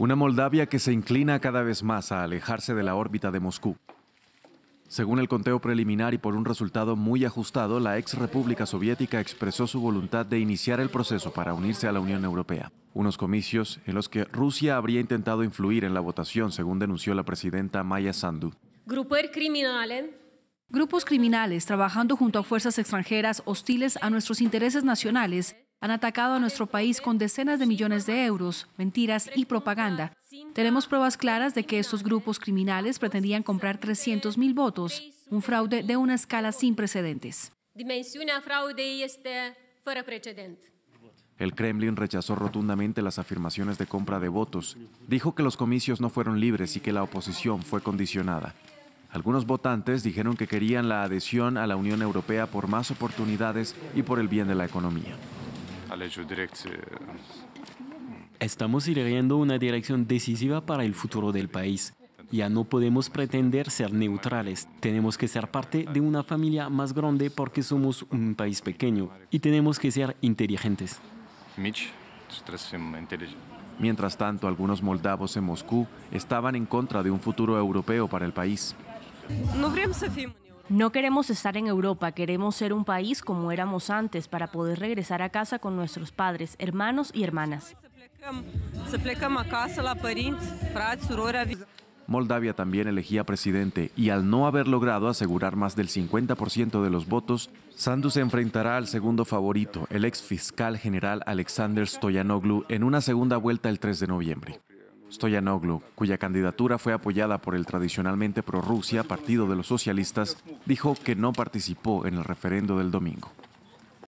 Una Moldavia que se inclina cada vez más a alejarse de la órbita de Moscú. Según el conteo preliminar y por un resultado muy ajustado, la ex República Soviética expresó su voluntad de iniciar el proceso para unirse a la Unión Europea. Unos comicios en los que Rusia habría intentado influir en la votación, según denunció la presidenta Maya Sandu. Grupos criminales trabajando junto a fuerzas extranjeras hostiles a nuestros intereses nacionales han atacado a nuestro país con decenas de millones de euros, mentiras y propaganda. Tenemos pruebas claras de que estos grupos criminales pretendían comprar 300 mil votos, un fraude de una escala sin precedentes. El Kremlin rechazó rotundamente las afirmaciones de compra de votos. Dijo que los comicios no fueron libres y que la oposición fue condicionada. Algunos votantes dijeron que querían la adhesión a la Unión Europea por más oportunidades y por el bien de la economía. Estamos siguiendo una dirección decisiva para el futuro del país. Ya no podemos pretender ser neutrales. Tenemos que ser parte de una familia más grande porque somos un país pequeño y tenemos que ser inteligentes. Mientras tanto, algunos moldavos en Moscú estaban en contra de un futuro europeo para el país. No queremos estar en Europa, queremos ser un país como éramos antes para poder regresar a casa con nuestros padres, hermanos y hermanas. Moldavia también elegía presidente y al no haber logrado asegurar más del 50% de los votos, Sandu se enfrentará al segundo favorito, el ex fiscal general Alexander Stoyanoglu, en una segunda vuelta el 3 de noviembre. Stoyanoglu, cuya candidatura fue apoyada por el tradicionalmente pro-Rusia Partido de los Socialistas, dijo que no participó en el referendo del domingo.